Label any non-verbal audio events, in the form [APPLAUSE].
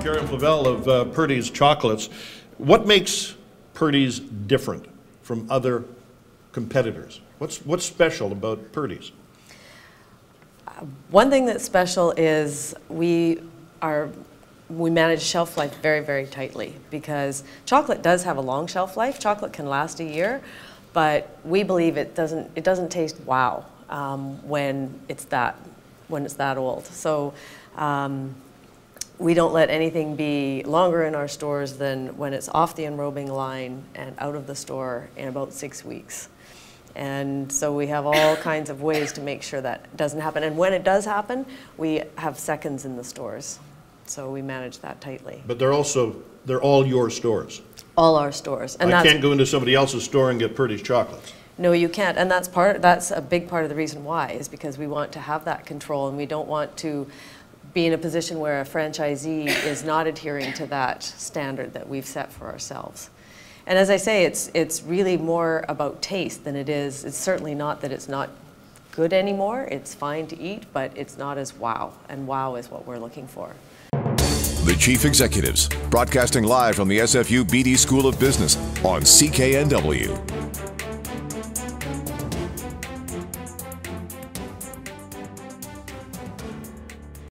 Karen Flavelle of uh, Purdy's Chocolates. What makes Purdy's different from other competitors? What's, what's special about Purdy's? One thing that's special is we are we manage shelf life very very tightly because chocolate does have a long shelf life. Chocolate can last a year, but we believe it doesn't it doesn't taste wow um, when it's that when it's that old. So. Um, we don't let anything be longer in our stores than when it's off the enrobing line and out of the store in about six weeks. And so we have all [COUGHS] kinds of ways to make sure that doesn't happen. And when it does happen, we have seconds in the stores. So we manage that tightly. But they're also, they're all your stores. All our stores. And I can't go into somebody else's store and get Purdy's chocolates. No, you can't. And that's part, that's a big part of the reason why, is because we want to have that control and we don't want to be in a position where a franchisee is not adhering to that standard that we've set for ourselves. And as I say, it's, it's really more about taste than it is, it's certainly not that it's not good anymore. It's fine to eat, but it's not as wow. And wow is what we're looking for. The Chief Executives, broadcasting live from the SFU Beedie School of Business on CKNW.